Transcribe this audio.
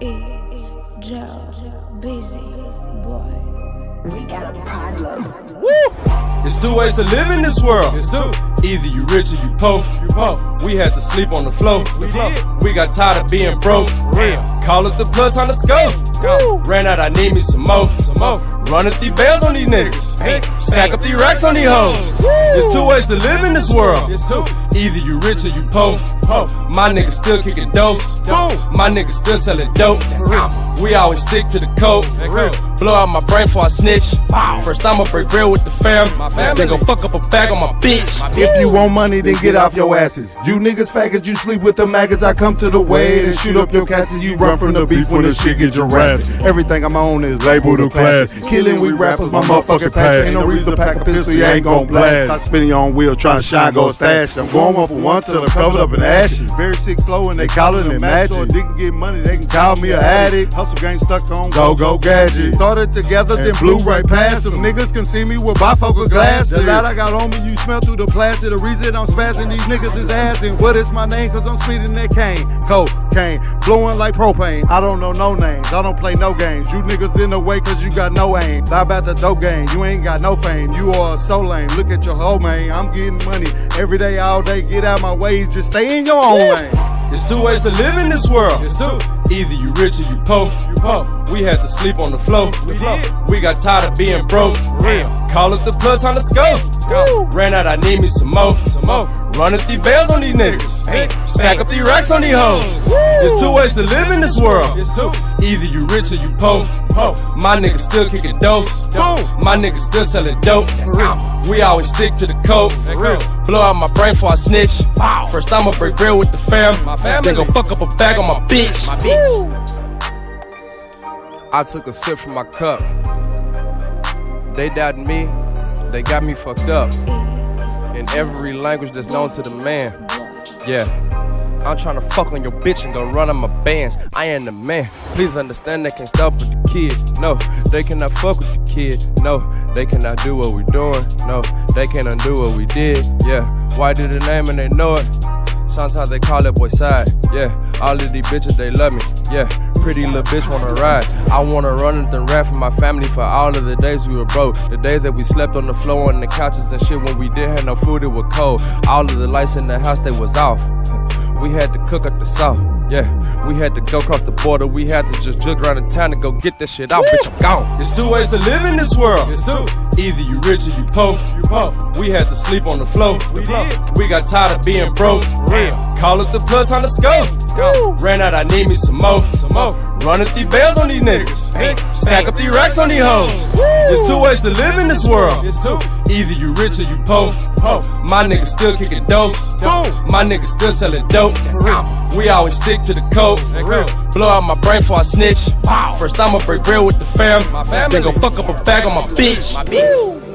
It's Joe Busy Boy. We got a problem. Woo! It's two ways to live in this world. It's two. Either you rich or you poor. You poor. We had to sleep on the floor. We, we got tired of being broke. For real. Call up the blood time to go. Go. Ran out, I need me some more. Some more. Running these bells on these niggas. Hey. Stack up these racks on these hoes. There's two ways to live in this world. It's two. Either you rich or you poor. Poor. My niggas still kicking dose. Dose. My niggas still selling dope. That's we always stick to the code. Blow out my brain before I snitch. First I'ma break bread with the fam. Then go fuck up a bag on my bitch. If you want money, then get off your asses. You niggas faggots, you sleep with the maggots. I come to the way and shoot up your casses. You run from the beef when the shit get Jurassic. Everything I'm on is labeled a class. Killing we rappers, my motherfucking pack. Ain't no reason to pack a pistol, you ain't gon' blast. I spinning on wheel, trying to shine, go stash. I'm going one for one till I'm covered up in ashes. Very sick flow and they call it a magic. So a dick can get money, they can call me an addict. Hustle game stuck on go go gadget. Started together, then blew right past them. Niggas can see me with bifocal glasses. The light I got on me, you smell through the plastic. The reason I'm spazzing these niggas is asking, what is my name? Cause I'm speeding that cane. Cocaine, blowing like propane. I don't know no names, I don't play no games. You niggas in the way cause you got no aim. Lie about the dope game, you ain't got no fame. You are so lame. Look at your whole man. I'm getting money every day, all day. Get out my way, just stay in your own lane. There's two ways to live in this world. It's two. Either you rich or you poor. You poor. We had to sleep on the floor. We, did. we got tired of being broke. Real. Call it the blood time, let's go. go. Ran out, I need me some more. Some more. Running these bells on these niggas. Hey. Stack up these racks on these hoes. There's two ways to live in this world. It's two. Either you rich or you poor. poor. My niggas still kicking dose. dose. My niggas still selling dope. We always stick to the code. Blow out my brain before I snitch. Wow. First I'ma break bread with the fam. my Then go fuck up a bag on my bitch. My bitch. I took a sip from my cup. They doubted me, they got me fucked up. In every language that's known to the man. Yeah. I'm trying to fuck on your bitch and go run on my bands. I am the man. Please understand they can't stop with the kid. No, they cannot fuck with the kid. No, they cannot do what we doing. No, they can't undo what we did. Yeah, why did the name and they know it? Sometimes they call it boy side. Yeah, all of these bitches, they love me. Yeah, pretty little bitch wanna ride. I wanna run and then rap for my family for all of the days we were broke. The days that we slept on the floor on the couches and shit when we didn't have no food, it was cold. All of the lights in the house, they was off. We had to cook up the south. Yeah, we had to go across the border. We had to just jug around the town to go get this shit out. Woo! Bitch, I'm gone. There's two ways to live in this world. It's two. Either you rich or you poor. You poor. We had to sleep on the floor. We, we got tired of being broke. Real. Call it the blood time, let's go. go. Ran out, I need me some more. Some more. Running these bells on these niggas. Stack up these racks on these hoes. There's two ways to live in this world. It's two. Either you rich or you poor. My niggas still kicking dose. My niggas still selling dope. We always stick to the code. Blow out my brain before I snitch. First I'ma break bread with the fam. Then go fuck up a bag on my bitch. My bitch.